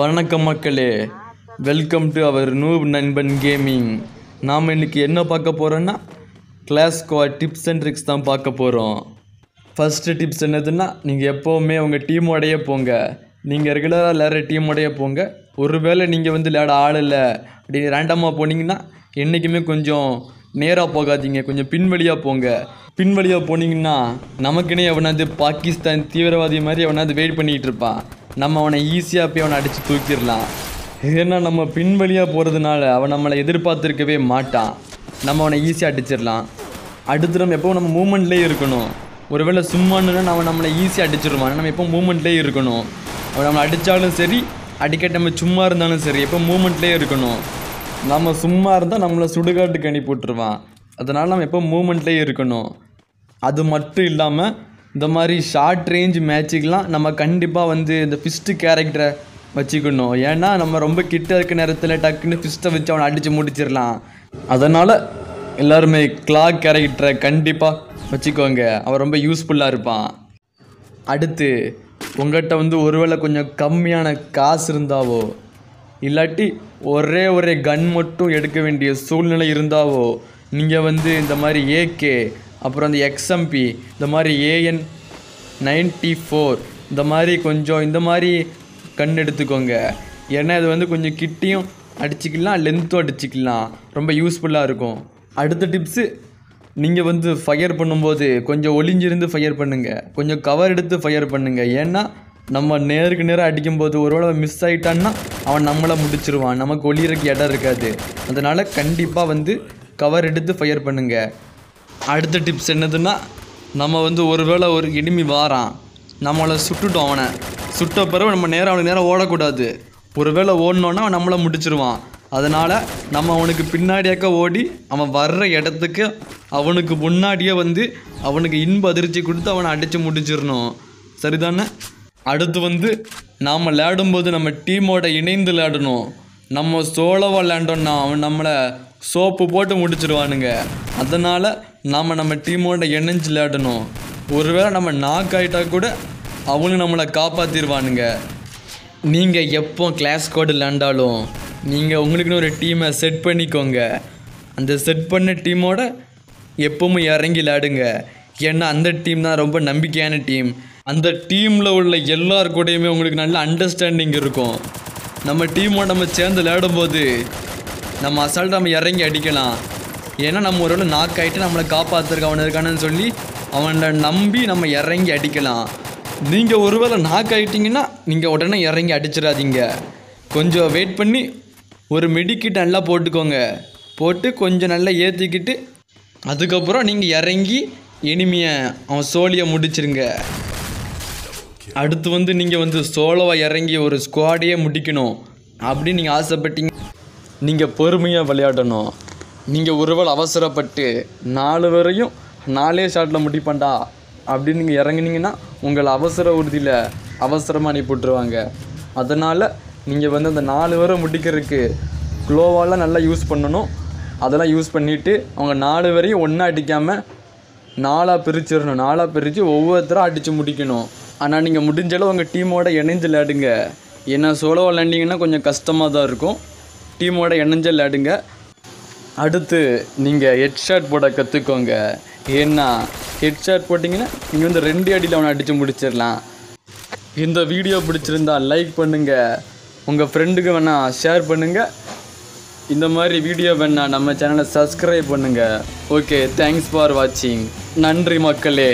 வணக்கம் மக்களே. Welcome to our noob நண்பன் கேமிங் நாம் இன்றைக்கி என்ன பார்க்க போகிறோன்னா கிளாஸ் டிப்ஸ் அண்ட் ட்ரிக்ஸ் தான் பார்க்க போகிறோம் ஃபஸ்ட்டு டிப்ஸ் என்னதுன்னா நீங்கள் எப்போவுமே உங்கள் டீமோடையே போங்க. நீங்கள் ரெகுலராக விளையாடுற டீமோடையே போங்க. ஒருவேளை நீங்கள் வந்து விளையாட ஆள் இல்லை அப்படி ரேண்டமாக போனீங்கன்னா என்றைக்குமே கொஞ்சம் நேராக போகாதீங்க. கொஞ்சம் பின்வழியாக போங்க. பின்வழியாக போனீங்கன்னா நமக்குன்னே எவனாவது பாகிஸ்தான் தீவிரவாதி மாதிரி எவனாவது வெயிட் பண்ணிகிட்டு இருப்பான். நம்ம அவனை ஈஸியாக போய் அவனை அடித்து தூக்கிடலாம். ஏன்னா நம்ம பின்வழியாக போகிறதுனால அவன் நம்மளை எதிர்பார்த்துருக்கவே மாட்டான். நம்ம அவனை ஈஸியாக அடிச்சிடலாம். அடுத்து நம்ம எப்போ நம்ம மூமெண்ட்லேயே இருக்கணும். ஒருவேளை சும்மானுன்னா அவன் நம்மளை ஈஸியாக அடிச்சிருவான். நம்ம எப்போ மூமெண்ட்லேயே இருக்கணும். அவன் நம்மளை அடித்தாலும் சரி அடிக்கடி நம்ம சும்மா இருந்தாலும் சரி எப்போ மூமெண்ட்லேயே இருக்கணும். நம்ம சும்மா இருந்தால் நம்மளை சுடுகாட்டுக்கு அனுப்பி விட்டுருவான். அதனால் நம்ம எப்போ மூமெண்ட்லேயே இருக்கணும். அது மட்டும் இல்லாமல் இந்த மாதிரி ஷார்ட் ரேஞ்ச் மேட்சுக்கெலாம் நம்ம கண்டிப்பாக வந்து இந்த ஃபிஸ்ட்டு கேரக்டரை வச்சுக்கணும். ஏன்னா நம்ம ரொம்ப கிட்ட இருக்க நேரத்தில் டக்குன்னு ஃபிஸ்ட்டை வச்சு அவனை அடித்து முடிச்சிடலாம் அதனால் எல்லாருமே கிளாக் கேரக்டரை கண்டிப்பாக வச்சுக்கோங்க. அவன் ரொம்ப யூஸ்ஃபுல்லாக இருப்பான். அடுத்து உங்கள்கிட்ட வந்து ஒருவேளை கொஞ்சம் கம்மியான காசு இருந்தாவோ இல்லாட்டி ஒரே ஒரே கன் மட்டும் எடுக்க வேண்டிய சூழ்நிலை இருந்தாவோ நீங்கள் வந்து இந்த மாதிரி ஏகே அப்புறம் அந்த எக்ஸ்எம்பி இந்த மாதிரி ஏஎன் நைன்டி ஃபோர் இந்த மாதிரி கொஞ்சம் இந்த மாதிரி கண் எடுத்துக்கோங்க. ஏன்னா இது வந்து கொஞ்சம் கிட்டியும் அடிச்சிக்கலாம் லென்த்தும் அடிச்சுக்கலாம். ரொம்ப யூஸ்ஃபுல்லாக இருக்கும். அடுத்த டிப்ஸு நீங்கள் வந்து ஃபயர் பண்ணும்போது கொஞ்சம் ஒளிஞ்சிருந்து ஃபயர் பண்ணுங்கள் கொஞ்சம் கவர் எடுத்து ஃபயர் பண்ணுங்கள் ஏன்னா நம்ம நேருக்கு நேராக அடிக்கும்போது ஒருவேளை மிஸ் ஆகிட்டான்னா அவன் நம்மளை முடிச்சிருவான். நமக்கு ஒளியிறக்கு இடம் இருக்காது. அதனால் கண்டிப்பாக வந்து கவர் எடுத்து ஃபயர் பண்ணுங்கள் அடுத்த டிப்ஸ் என்னதுன்னா நம்ம வந்து ஒருவேளை ஒரு எனிமி வாரான் நம்மளை சுட்டுட்டோம் அவனை. சுட்ட பிறகு நம்ம நேரம் அவனுக்கு நேரம் ஓடக்கூடாது. ஒருவேளை ஓடினோன்னா அவன் நம்மளை முடிச்சிருவான். அதனால் நம்ம அவனுக்கு பின்னாடியாக்க ஓடி அவன் வர்ற இடத்துக்கு அவனுக்கு முன்னாடியே வந்து அவனுக்கு இன்ப அதிர்ச்சி கொடுத்து அவனை அடித்து முடிச்சிடணும் சரிதானே? அடுத்து வந்து நாம் விளையாடும்போது நம்ம டீமோட இணைந்து விளையாடணும். நம்ம சோலோவாக விளையாண்டோன்னா அவன் நம்மளை சோப்பு போட்டு முடிச்சிருவானுங்க. அதனால் நாம் நம்ம டீமோட இணைஞ்சு விளையாடணும். ஒருவேளை நம்ம நாக் ஆகிட்டா கூட அவனும் நம்மளை காப்பாற்றிடுவானுங்க நீங்கள் எப்போ கிளாஸ் கோடு விளையாண்டாலும் நீங்கள் உங்களுக்குன்னு ஒரு டீமை செட் பண்ணிக்கோங்க. அந்த செட் பண்ண டீமோட எப்பவும் இறங்கி விளையாடுங்க. ஏன்னா அந்த டீம் தான் ரொம்ப நம்பிக்கையான டீம் அந்த டீமில் உள்ள எல்லார் கூடயுமே உங்களுக்கு நல்ல அண்டர்ஸ்டாண்டிங் இருக்கும். நம்ம டீமோட நம்ம சேர்ந்து விளையாடும்போது நம்ம அசால்ட் நம்ம இறங்கி அடிக்கலாம். ஏன்னா நம்ம ஒரு வேளை நாக் ஆகிட்டு நம்மளை காப்பாற்றுருக்க அவன் இருக்கானு சொல்லி அவனை நம்பி நம்ம இறங்கி அடிக்கலாம். நீங்கள் ஒருவேளை நாக் ஆகிட்டிங்கன்னா நீங்கள் உடனே இறங்கி அடிச்சிடாதீங்க. கொஞ்சம் வெயிட் பண்ணி ஒரு மெடிக்கிட் நல்லா போட்டுக்கோங்க. போட்டு கொஞ்சம் நல்லா ஏற்றிக்கிட்டு அதுக்கப்புறம் நீங்கள் இறங்கி இனிமையை அவன் சோழியை முடிச்சிருங்க. அடுத்து வந்து நீங்கள் வந்து சோலோவாக இறங்கி ஒரு ஸ்குவாடையே முடிக்கணும் அப்படின்னு நீங்கள் ஆசைப்பட்டீங்க. நீங்கள் பொறுமையாக விளையாடணும். நீங்கள் ஒருவேளை அவசரப்பட்டு நாலு வரையும் நாலே ஷாட்டில் முடிப்பேன்டா அப்படின்னு நீங்கள் இறங்குனீங்கன்னா உங்களை அவசர உறுதியில் அவசரமாக அனுப்பி விட்டுருவாங்க அதனால் நீங்கள் வந்து அந்த நாலு வரை முடிக்கிறதுக்கு க்ளோவாலாம் நல்லா யூஸ் பண்ணணும். அதெல்லாம் யூஸ் பண்ணிவிட்டு அவங்க நாலு வரையும் ஒன்றா அடிக்காமல் நாலாக பிரிச்சிடணும். நாலாக பிரித்து ஒவ்வொருத்தரும் அடித்து முடிக்கணும். ஆனால் நீங்கள் முடிஞ்சளவு உங்கள் டீமோட இணைஞ்சு விளையாடுங்க. ஏன்னா சோலோ விளையாண்டிங்கன்னா கொஞ்சம் கஷ்டமாக தான் இருக்கும். டீமோட இணைஞ்சு விளையாடுங்க. அடுத்து நீங்கள் ஹெட்ஷாட் போட கற்றுக்கோங்க ஏன்னா ஹெட்ஷாட் போட்டிங்கன்னா நீங்கள் வந்து ரெண்டு அடியில் அவனை அடித்து முடிச்சிடலாம். இந்த வீடியோ பிடிச்சிருந்தா லைக் பண்ணுங்கள் உங்கள் ஃப்ரெண்டுக்கு வேணால் ஷேர் பண்ணுங்கள் இந்த மாதிரி வீடியோ வேணால் நம்ம சேனலை சப்ஸ்கிரைப் பண்ணுங்கள் ஓகே தேங்க்ஸ் ஃபார் வாட்சிங் நன்றி மக்களே.